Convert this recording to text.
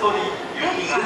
鳥ユニが